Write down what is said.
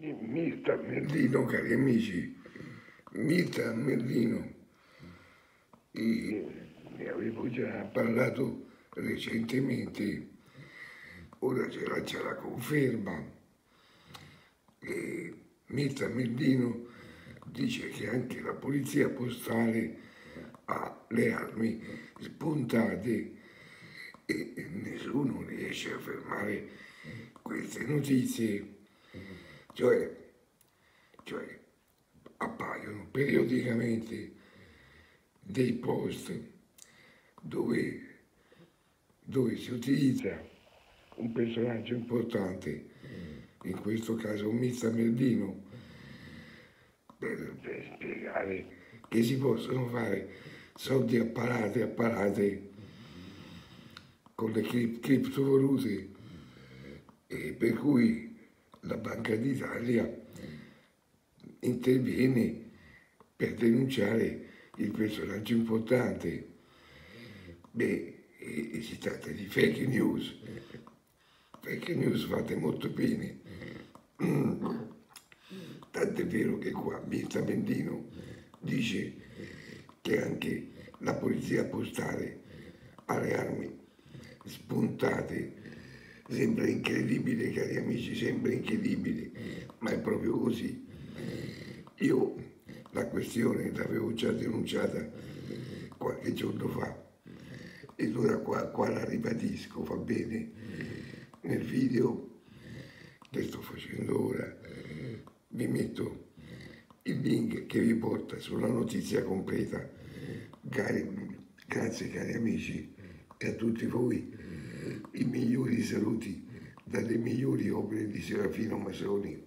Mirta Merlino, cari amici, Mirta Merlino, ne avevo già parlato recentemente, ora ce la conferma. E Mirta Merlino dice che anche la polizia postale ha le armi spuntate e nessuno riesce a fermare queste notizie, cioè, cioè appaiono periodicamente dei post dove, dove si utilizza un personaggio importante, in questo caso Mizza Merlino, per, per spiegare che si possono fare soldi a parate, a parate con le criptovalute e per cui la Banca d'Italia interviene per denunciare il personaggio importante. Beh, si tratta di fake news. Fake news fate molto bene. Tant'è vero che qua Mirta Mendino dice che anche la polizia postale ha le armi spuntate. Sembra incredibile, cari amici, sembra incredibile, ma è proprio così. Io la questione l'avevo già denunciata qualche giorno fa e ora qua, qua la ribadisco, va bene? Nel video che sto facendo ora vi metto il link che vi porta sulla notizia completa. Cari, grazie cari amici e a tutti voi i migliori saluti dalle migliori opere di Serafino Masoni.